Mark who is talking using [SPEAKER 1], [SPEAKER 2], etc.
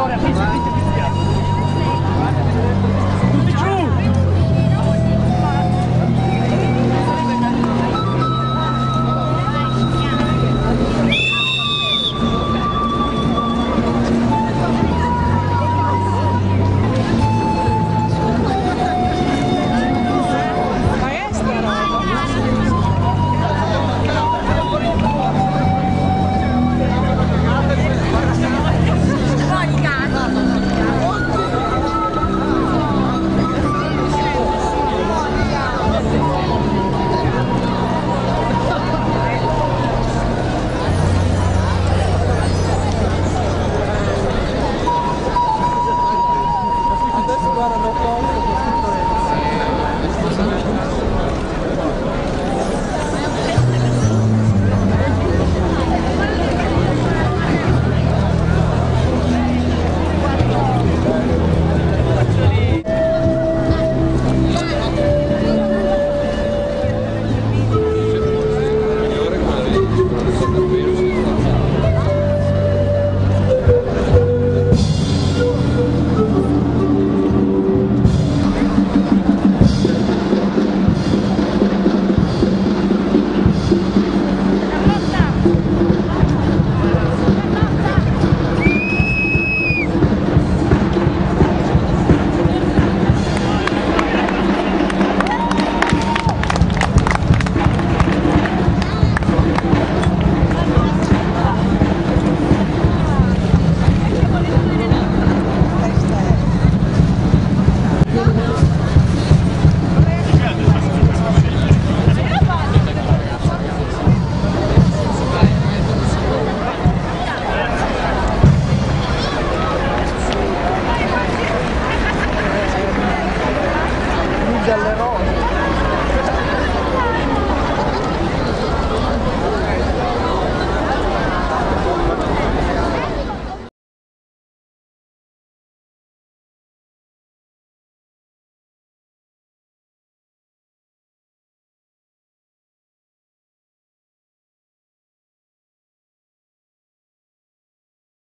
[SPEAKER 1] Ahora mismo.